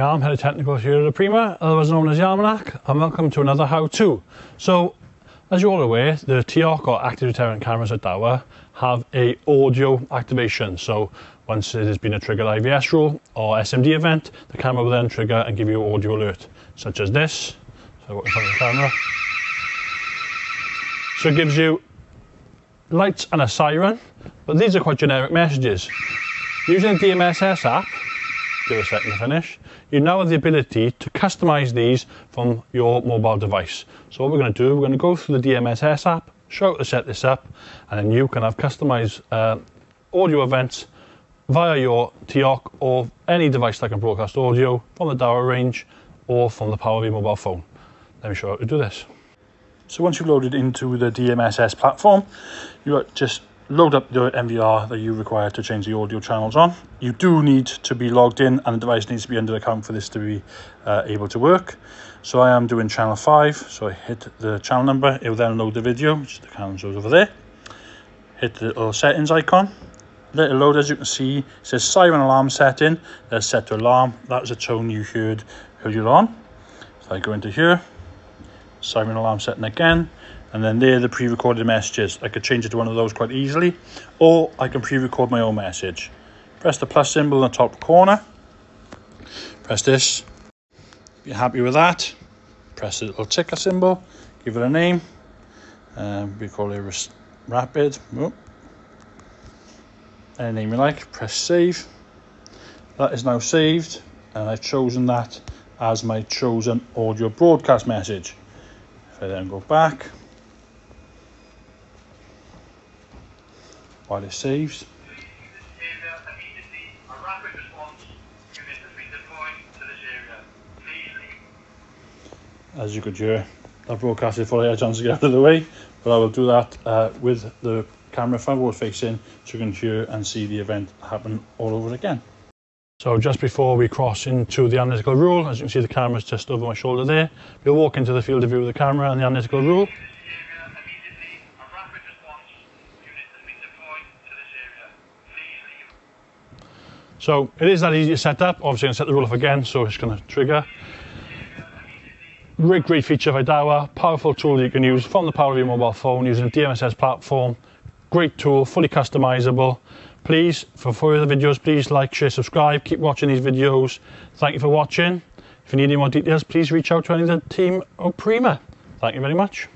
Sam, Head of Technical here at the Oprema, otherwise known as the Almanac, and welcome to another how-to. So, as you're all aware, the TiOC or active deterrent cameras at Dahua have a audio activation. So once it has been a triggered IVS rule or SMD event, the camera will then trigger and give you an audio alert, such as this. So what in front of the camera. So it gives you lights and a siren, but these are quite generic messages. Using the DMSS app, give a second to finish, you now have the ability to customize these from your mobile device. So what we're going to do, we're going to go through the DMSS app, show how to set this up, and then you can have customized uh, audio events via your TiOC or any device that can broadcast audio from the Dahua range or from the power of mobile phone. Let me show you how to do this. So once you've loaded into the DMSS platform, you just load up the NVR that you require to change the audio channels on. You do need to be logged in and the device needs to be under account for this to be uh, able to work. So I am doing channel 5, so I hit the channel number, it will then load the video, which is the camera shows over there. Hit the little settings icon, let it load as you can see, it says siren alarm setting, that's set to alarm, that's a tone you heard earlier on. So I go into here, siren alarm setting again, and then they're the pre-recorded messages. I could change it to one of those quite easily, or I can pre-record my own message. Press the plus symbol in the top corner, press this, if you're happy with that, press the little ticker symbol, give it a name, um, we call it rapid, oh. any name you like, press save, that is now saved, and I've chosen that as my chosen audio broadcast message. If I then go back, As you could hear, I've broadcasted before I had a chance to get out of the way, but I will do that uh, with the camera forward facing so you can hear and see the event happen all over again. So just before we cross into the analytical rule, as you can see the camera is just over my shoulder there, we'll walk into the field of view of the camera and the analytical rule. So it is that easy to set up. Obviously, I'm going to set the rule off again, so it's going to trigger. Great, great feature of Dahua. Powerful tool you can use from the power of your mobile phone using a DMSS platform. Great tool, fully customizable. Please, for further videos, please like, share, subscribe. Keep watching these videos. Thank you for watching. If you need any more details, please reach out to any of the team of Oprema. Thank you very much.